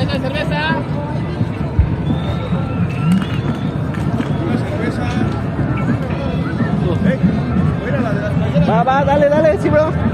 ¿Cuánto de cerveza? Una cerveza. ¿Eh? Fuera la de las playeras. Va, va, dale, dale, sí, bro.